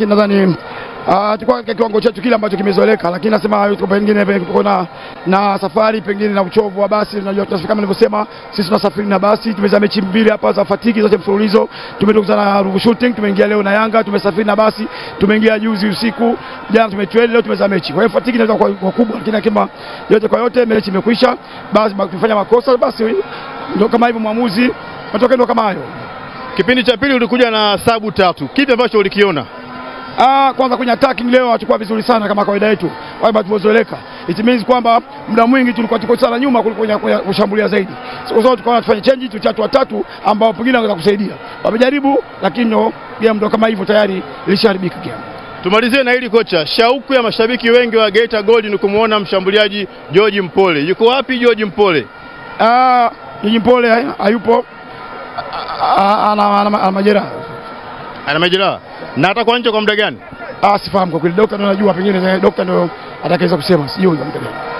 nadhani Uh, tulikuwa katika kiwango chetu kile ambacho kimezoeleka, lakini nasema yuko pengine tuko na, na safari pengine na uchovu wa basi. Unajua kama nilivyosema, sisi tunasafiri na basi. Tumeza mechi mbili hapa za fatiki zote mfululizo, tumetokana na Ruvu Shooting, tumeingia leo na Yanga, tumesafiri na basi, tumeingia juzi usiku, jana tumetrade, leo tumeza mechi. Kwa hiyo fatiki inaweza kuwa kwa kubwa, lakini kama yote kwa yote mechi imekwisha, basi tumefanya makosa, basi ndio kama hivyo mwamuzi, matokeo ndio kama hayo. Kipindi cha pili ulikuja na sabu tatu, kipi ambacho ulikiona? Ah, kwanza kwenye attacking leo hatukuwa vizuri sana kama kawaida yetu, wale tulivyozoeleka. It means kwamba muda mwingi tulikuwa tuko sana nyuma kuliko kwenye kushambulia zaidi. So, so tukaona tufanye change tu chatu watatu ambao pengine wanaweza kusaidia. Wamejaribu lakini no, game ndo kama hivyo tayari ilishaharibika game. Tumalizie na hili kocha, shauku ya mashabiki wengi wa Geita Gold ni kumwona mshambuliaji George Mpole. Yuko wapi George Mpole? Ah, George Mpole hayupo, ana majeraha ana majeraha na atakuwa nje kwa muda gani? Ah, sifahamu kwa kweli, daktari anajua, pengine daktari ndo atakaweza kusema, sijui kwa muda gani.